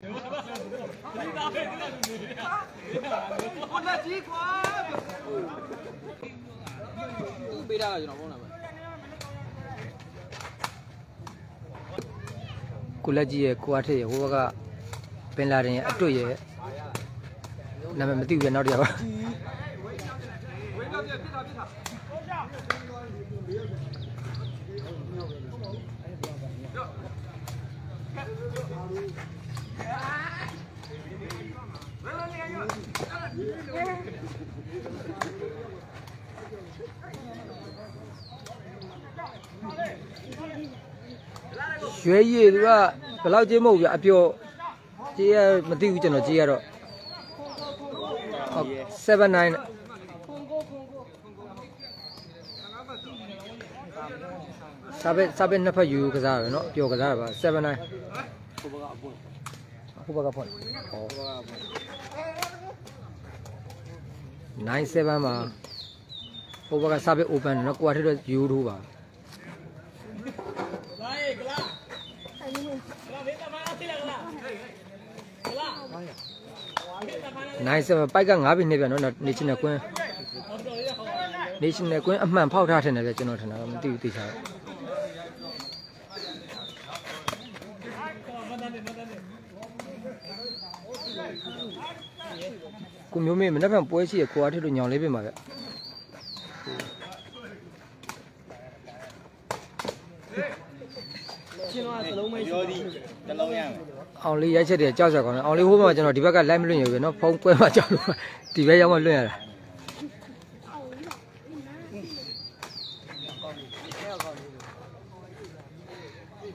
我那几块。 သူ့ပေးတာကကျွန်တော်ဖုန်းနံပါတ် ကိုလက်ကြီးရဲ့ကိုအထက်ရဲ့ဟိုဘက်ကပင်လာတင်ရဲ့အတွေ့ရဲ့နာမည်မသိဘူးပဲနောက်တစ်ယောက်ပါ ရွှဲရည်သူကဘယ်လောက်ကြေးမဟုတ်ဘူးဗျအပျော်ကြေးရမသိဘူးကျွန်တော်ကြေးရတော့ဟုတ်79စာပဲစာပဲနှစ်ဖက်ယူကစားရယ်နော်အပျော်ကစားရပါ79ကိုဘကအပွင့်ဟိုဘက်ကဖွင့်ဟောကိုဘကအပွင့်97မှာဟိုဘက်ကစာပဲ open နော်ကိုအထက်တော့ယူထိုးပါ နိုင်စပိုက်က9ပြီနေပြန်နော်နေချင်းနဲ့ကွင်းနေချင်းနဲ့ကွင်းအမှန်ဖောက်ထားတယ်ဗျကျွန်တော်ထင်တာမသိဘူးသိချာတော့ကိုမျိုးမေးမနေ့ကပွဲရှိရကိုအားထလို့ညောင်လေးပြင်ပါဗျ ရှင်တော့သလုံးမဲရှိသည်တလုံးရမယ်အောင်လေးရိုက်ချက်တယ်ကြောက်ကြကောင်းတယ်အောင်လေးဟိုဘက်မှာကျွန်တော်ဒီဘက်က live မလွင့်ရဘူးနော်ဖုန်းကွဲမှကြောက်လို့ဒီဘက်ရောက်မှလွင့်ရတာ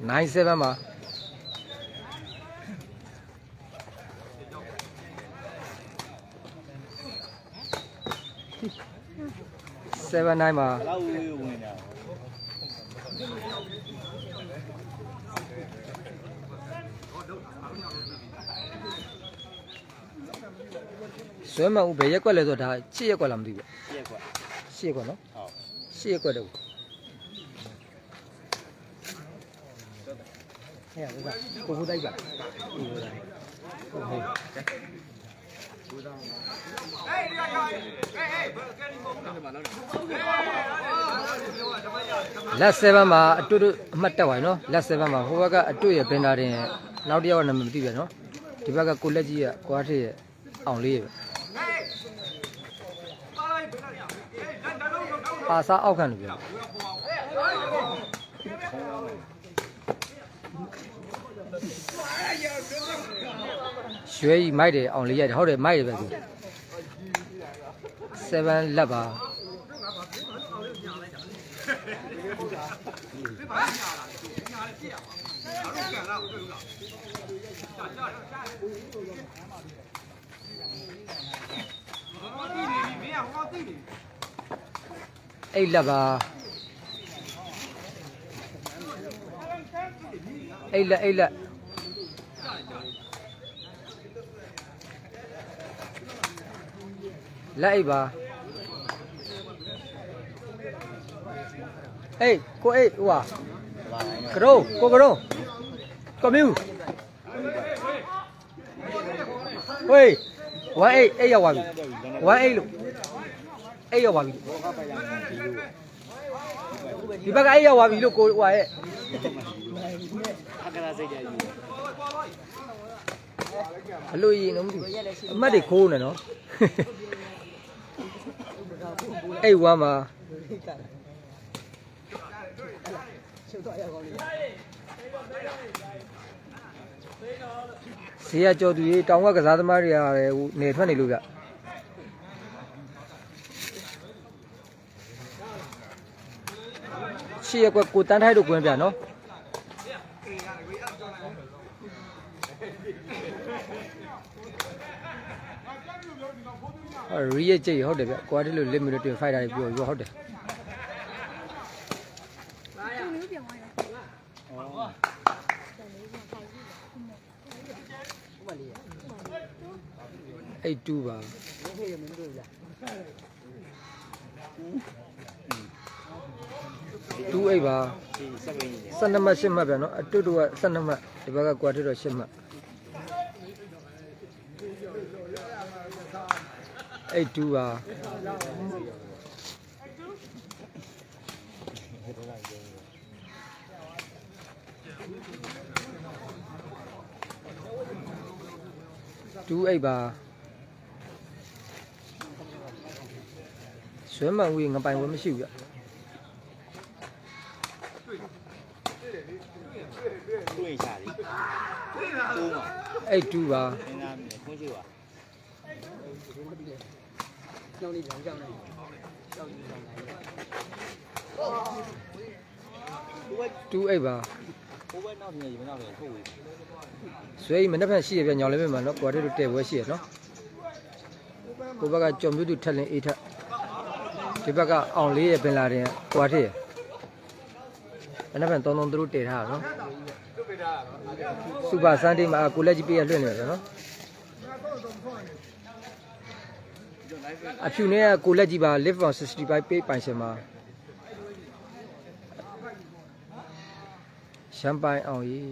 97မှာ79မှာဘလောက်ဝေးဝင်တာ ဇွဲမဦးဘယ်ရက်ကွက်လဲဆိုတော့ဒါချစ်ရက်ကွက်လားမသိဘူးပြက်ကွာရှေ့ကွက်နော်ဟုတ်ရှေ့ကွက်တော့ဟဲ့ဟုတ်ကကိုကိုတိုက်ပါကိုကိုတိုက်ဟုတ်ဟုတ် လက်7မှာအတူတူအမှတ်တက်သွားပြီနော်လက်7မှာဟိုဘက်ကအတူရဘင်တာတင်ရဲ့နောက်တစ်ယောက်ကနာမည်မသိပြန်နော်ဒီဘက်ကကိုလက်ကြီးရဲ့ကွာထည့်ရဲ့အောင်လေးရဲ့ပါစားအောက်ခံလို့ပြော ရွှဲကြီးမိုက်တယ်အောင်လေးရတယ်ဟုတ်တယ်မိုက်တယ်ပဲသူ7လက်ပါအဲ့လက်ပါအဲ့လက်အဲ့လက် လက်အိပ်ပါအေးကိုအေးဟိုဟာကရောကိုကရောကမြူဝေး18အေးရောက်ပါပြီ18လို့အေးရောက်ပါပြီဘောကပိုင်လာမယ်ဒီလိုဒီဘက်ကအေးရောက်ပါပြီလို့ကိုဟိုဟာရဲ့အခရာစိတ်ကြယူအလို့ရင်တော့မသိဘူးအမတ်တွေခိုးနေနော် အဲ့ဝမ်းမှာဇေယျကျော်သူကြီးတောင်ဝက်ကစားသမားတွေကလည်းဟိုနေထွက်နေလို့ဗျရှေ့ရက်ကွက်ကိုတန်းထိုက်တို့ကွင်းပြနော် ရီရဲ့ကြိတ်ဟုတ်တယ်ဗျကွာတယ်လို့လက်မီလို့တွေ့ဖိုက်တာတွေပြောပြောဟုတ်တယ်အဲ့တူပါတူအိတ်ပါဒီစက်ပင်းကြီး12မှတ်10မှတ်ဗျာနော်အတူတူက12မှတ်ဒီဘက်ကကွာတစ်တော့10မှတ် အဲ့တူပါတူအိတ်ပါဆွဲမှန်ဝေးငပိုင်ဝဲမရှိဘူးဗျတွေ့ရင်ရှာလေတိုးမှာအဲ့တူပါနင်းသားခွင့်ရှိပါ တူအိတ်ပါဟိုဘက်နောက်ပြင်ရေမနောက်ပြင်ထုတ်ဝေးဇွဲကြီးမနေ့ကရှိရပြညောင်လေးပဲမှာနော်ကွာတဲ့တို့တဲ့ဘွဲရှိရနော်ကိုဘက်ကကြော်မျိုးသူထက်လင်းအေးထက်ဒီဘက်ကအောင်လေးရပင်လာတယ်ကွာတဲ့မနေ့ကတုံတုံသူတို့တည်ထားတာနော်စူပါစန်ဒေးမှာကိုလက်ကြီးပေးရလွှင့်နေတယ်နော် အဖြူနဲ့ကိုလက်ကြီးပါ live on 65 page ပိုင်ရှင်မှာရှမ်းပိုင်အောင်ကြီး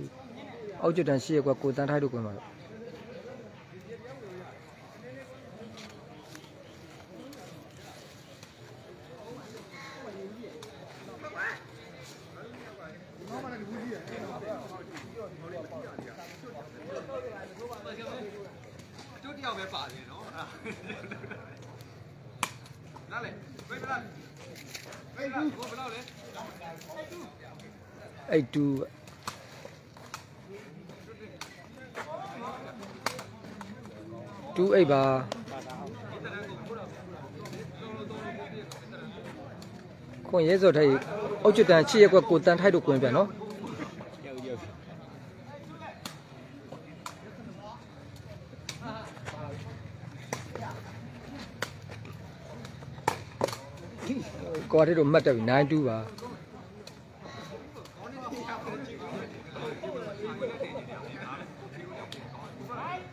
အောက်ကျွတ်တန်ရှိရကွာကိုတန်းထိုက်တို့ကွင်းပါတော့ ကျိုးတယောက်ပဲပါတယ်နော်နားလေဝေးမလားဝေးလားကိုဘယ်လောက်လဲ အဲ့တူတူအိတ်ပါခွန်ရဲစော်ထိုက်အောက်ကျွတ်တန်ချစ်ရက်ကွက်ကိုတန်းထိုက်တို့ကွင်းပြန်နော်ရောက်ရောက်ကွာတဲ့တို့မှတ်တက်ပြီ92ပါ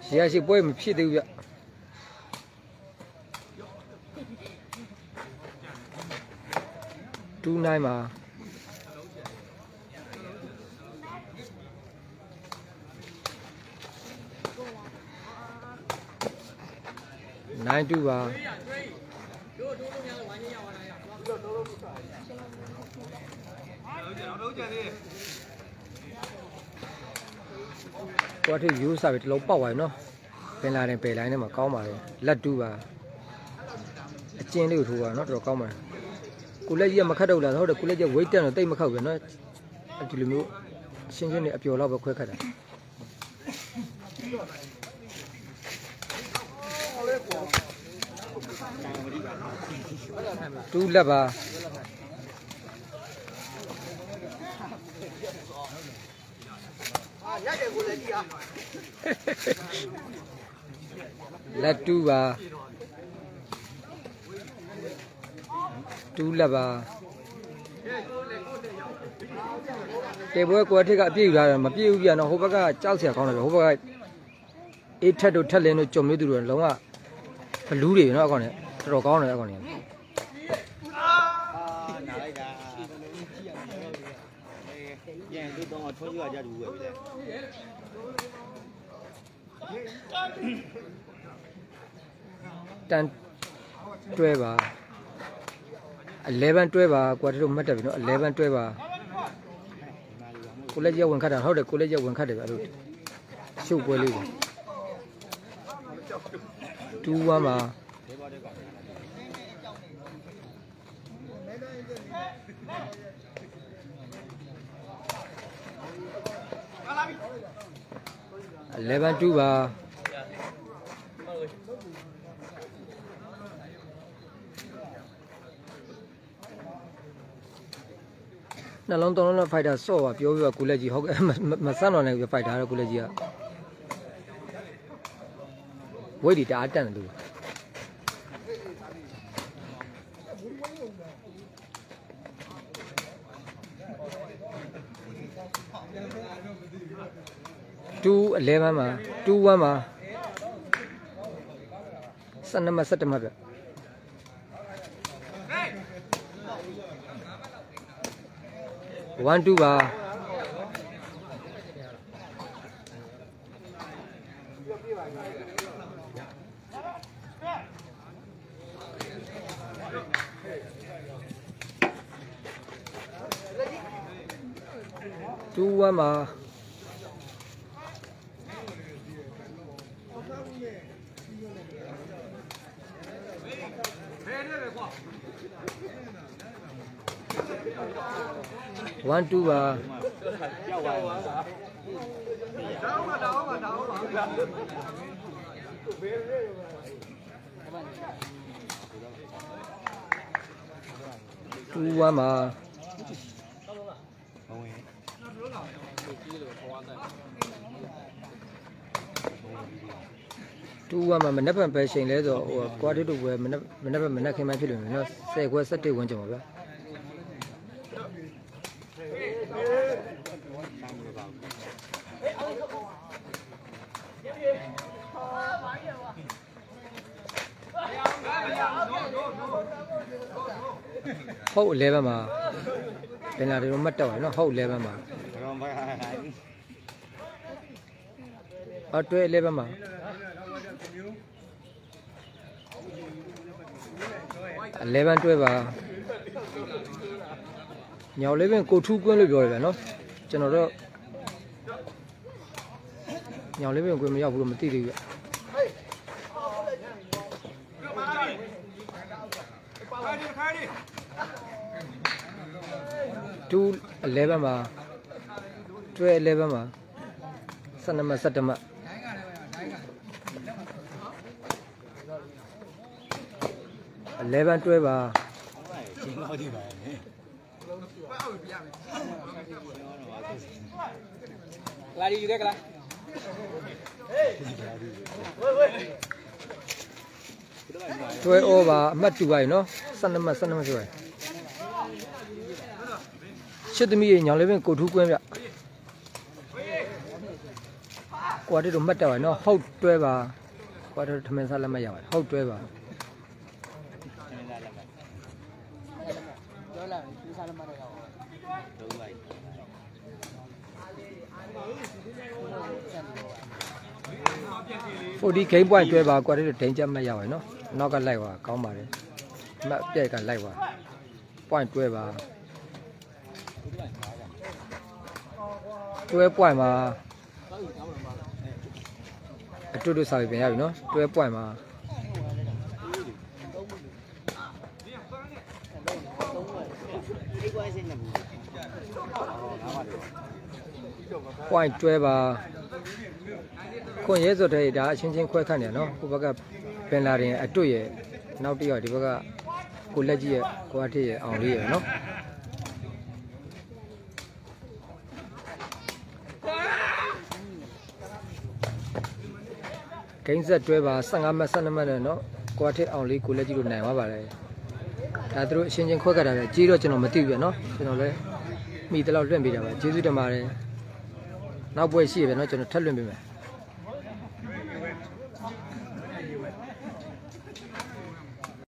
ရှေ့ရရှိပွဲမဖြစ်သေးဘူးဗျတူနိုင်ပါ92ပါနောက်တော့ကြံသေးတယ် ကိုအထိရိုးစားပြီတစ်လုံးပေါက်သွားပြီနော်ပင်လာတယ်ပယ်လိုင်းထဲမှာကောင်းပါတယ်လက်တူပါအကျင်းလေးကိုထိုးပါနော်တော်တော်ကောင်းပါတယ်ကိုလက်ကြီးကမခတ်တော့လားဟုတ်တယ်ကိုလက်ကြီးဝိတ်တက်တော့တိတ်မခောက်ဘူးနော်ဒီလိုမျိုးရှင်းရှင်းနဲ့အပျော်တော့ပဲခွဲခတ်တာတူလက်ပါ ရိုက်တယ်ကိုလည်းကြီးอ่ะ လက်တူပါတူလက်ပါတေပွဲကွာထက်ကအပြည့်ယူလာတယ်မပြည့်ဘူးပြန်တော့ဟိုဘက်ကကြောက်เสียကောင်းတယ်ဗျဟိုဘက်ကအေးထက်တို့ထက်လင်းတို့ကြုံမျိုးသူတို့လုံးဝဘလူးတွေနော်အကောင်နဲ့တော်တော်ကောင်းတယ်အကောင်နဲ့ အာနား ပြန်သူတော့ထွန်းကြွကြတူပဲပြီလေတန်တွဲပါ11တွဲပါကွာတို့မှတ်တယ်ပြီနော်11တွဲပါကိုလက်ကြီးကဝင်ခတ်တာဟုတ်တယ်ကိုလက်ကြီးကဝင်ခတ်တယ်ဗျအဲ့လိုရှုပ်ပွဲလေးကိုတူဝမ်းပါ ဒီဘောတဲ့ကောင်11 2ပါနှလုံးသုံးလုံးနဲ့ဖိုက်တာစော့ပါပြောပြပါကိုလက်ကြီးဟုတ်ကဲ့မမမဆန့်တော်နဲ့ဖိုက်တာတော့ကိုလက်ကြီးကဝိတ်ဒီတအားတန်တယ်သူ 2 11မှာ2 1မှာ12မှာ17မှာပြ1 2ပါတူဝမ်း မှာဘယ်နဲ့လဲကွာ1 2ပါကြောက်သွားပါဒါအောင်ပါဒါအောင်ပါဒါအောင်ပါတူဝမ်းမှာ ဘဝင် တူဝမ်းမှာမနေ့ကပဲချိန်လဲဆိုဟိုကွာတစ်တူပဲမနေ့မနေ့ကမနေ့ခင်မှဖြစ်လို့နော်10ခွဲ17ဝန်းကျင်ပါဗျာတောင်းလို့ပါဘူးဟုတ်11မှာပင်လာတွေတော့မတ်တော့ရနော်ဟုတ်11မှာတော့ဘာအတွဲ11မှာ 11တွဲပါညောင်လေးပင်ကိုထူးကွင်းလို့ပြောရဗျာနော်ကျွန်တော်တော့ညောင်လေးပင်ကွင်းမရောက်ဘူးလို့မသိသေးဘူးဗျခိုင်းဒီခိုင်းဒီ2 11မှာတွဲ11မှာ12မှ17မှ 11တွဲပါရှင်းတော့ဒီပါလေလာဒီယူခဲ့ကလားတွဲဩပါအမှတ်2ပါရနော်12မှ12မှဆိုရယ်ရှစ်သမီးရေညောင်လေးပင်ကိုထူးကွင်းဗျကွာတစ်တို့မှတ်တော့ရနော်ဟုတ်တွဲပါကွာတစ်ထမင်းစားလက်မှတ်ရပါတယ်ဟုတ်တွဲပါ ရှင်းလာလက်ပါ ပြောလာတယ်သူစားလမတော့ရောက်တော့လိုက်40 game point တွဲပါကွာတစ်တို့ဒိန်ချက်မှတ်ရပါတယ်နော်နောက်ကလိုက်ပါကောင်းပါတယ်အမှတ်ပြိုက်ကလိုက်ပါ point တွဲပါတွဲ point မှာအတူတူစာပြီးပြန်ရပြီနော်တွဲ point မှာ ဒီကွာရှင်းနေဘူးငါပါတော့ point တွဲပါခွန်ရဲဆိုတဲ့ဒါအချင်းချင်းခွဲခန့်နေနော်ဟိုဘက်ကပင်လာရင်အတွေ့ရဲ့နောက်တစ်ယောက်ဒီဘက်ကကိုလက်ကြီးရဲ့ကိုအထစ်ရဲ့အောင်လေးရဲ့နော်ဂိမ်းဆက်တွဲပါ15မှတ်12မှတ်နဲ့နော်ကိုအထစ်အောင်လေးကိုလက်ကြီးတို့နိုင်သွားပါတယ်ဒါသူတို့အချင်းချင်းခွဲခတ်တာပဲကြီးတော့ကျွန်တော်မသိဘူးပြနော်ကျွန်တော်လည်းမိတလောက်လွင့်ပေးတာပါကျေးဇူးတင်ပါတယ် နောက်ပွဲရှိရပဲเนาะကျွန်တော်ထပ်လွှင့်ပေးမယ်